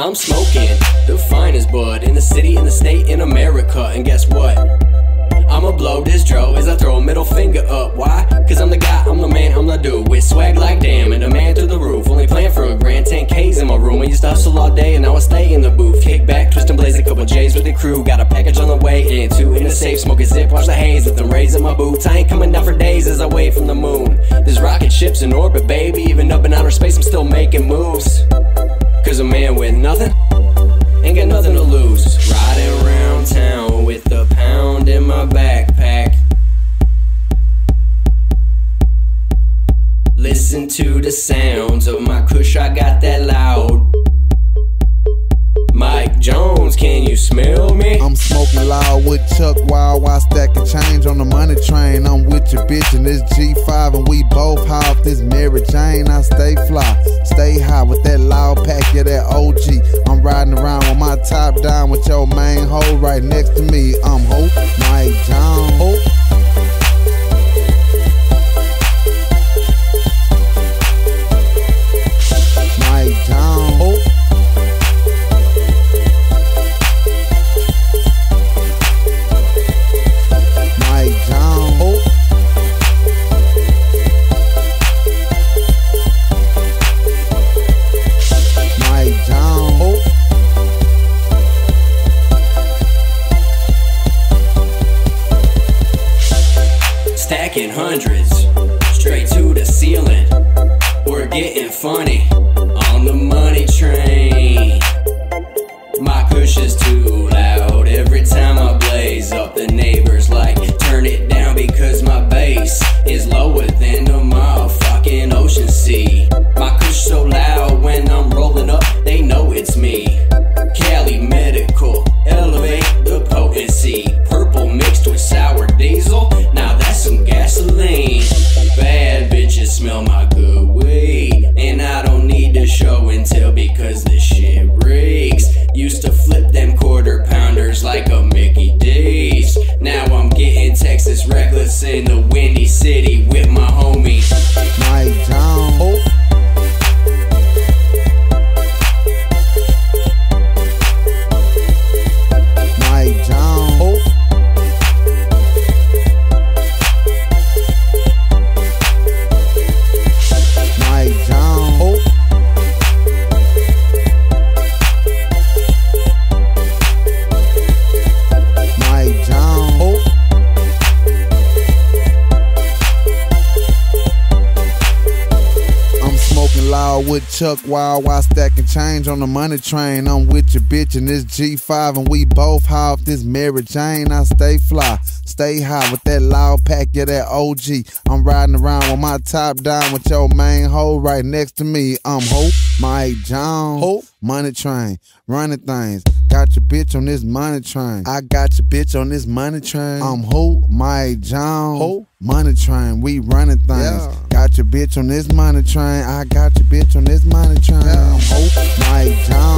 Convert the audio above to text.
I'm smoking the finest bud in the city, in the state, in America. And guess what? I'ma blow this dro as I throw a middle finger up. Why? Cause I'm the guy, I'm the man, I'm the dude. With swag like damn, and a man through the roof. Only playing for a grand 10Ks in my room. I used to hustle all day, and now I stay in the booth. Kick back, twist and blaze a couple J's with the crew. Got a package on the way in, two in the safe. Smoking zip, watch the haze with them rays in my boots. I ain't coming down for days as I wait from the moon. There's rocket ships in orbit, baby. Even up in outer space, I'm still making moves. Cause a man with nothing ain't got nothing to lose. Riding around town with a pound in my backpack. Listen to the sounds of my kush, I got that loud. Mike Jones, can you smell with Chuck Wilde while stacking change on the money train. I'm with your bitch and this G5 and we both high off this Mary Jane. I stay fly, stay high with that loud pack, yeah that OG. I'm riding around with my top down with your main hoe right next to me. I'm Hope, Mike Jones. Stacking hundreds straight to the ceiling. We're getting funny on the money train. My push is too loud every time I blaze up. The neighbors like turn it down because my bass smell my loud with Chuck Wilde while stacking change on the money train. I'm with your bitch and this G5 and we both high off this Mary Jane. I stay fly, stay high with that loud pack, yeah that OG. I'm riding around with my top down with your main hoe right next to me. I'm Hope, Mike Jones, Hope, money train, running things. Got your bitch on this money train. I got your bitch on this money train. I'm Hope, Mike Jones, Hope, money train. We running things. Yeah. Got your bitch on this money train. I got your bitch on this money train. Mike Jones. Hope,